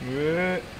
えー